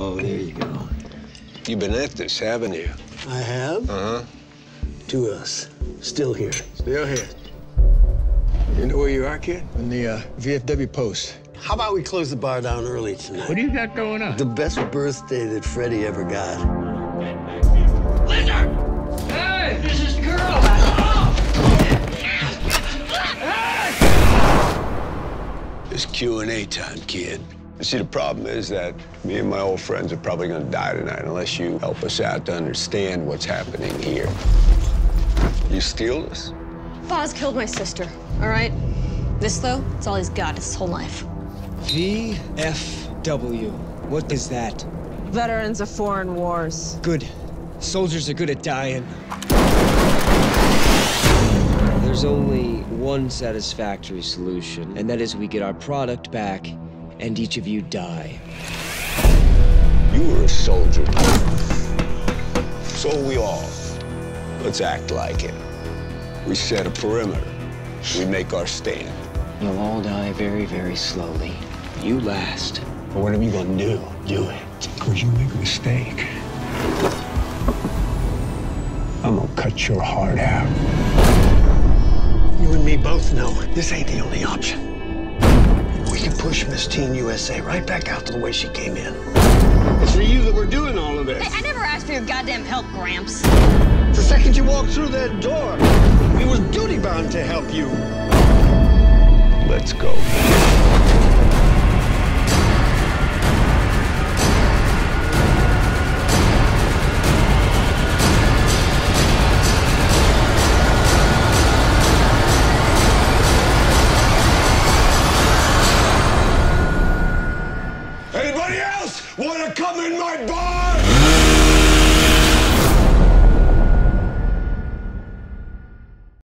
Oh, there you go. You've been at this, haven't you? I have. Uh huh. To us. Still here. Still here. You know where you are, kid? In the uh, VFW post. How about we close the bar down early tonight? What do you got going on? The best birthday that Freddie ever got. Lizard! Hey, this is the girl. It's Q&A time, kid. You see, the problem is that me and my old friends are probably gonna die tonight unless you help us out to understand what's happening here. You steal this? Boz killed my sister, all right? This, though, it's all he's got his whole life. VFW. What is that? Veterans of foreign wars. Good. Soldiers are good at dying. There's only one satisfactory solution, and that is we get our product back and each of you die. You were a soldier. So are we all. Let's act like it. We set a perimeter. We make our stand. You'll all die very, very slowly. You last. But whatever you gonna do, do it. Because you make a mistake. I'm gonna cut your heart out. You and me both know this ain't the only option. We can push Miss Teen USA right back out to the way she came in. It's for you that we're doing all of this. Hey, I never asked for your goddamn help, Gramps. The second you walked through that door, we was duty bound to help you. Let's go. Anybody else want to come in my bar?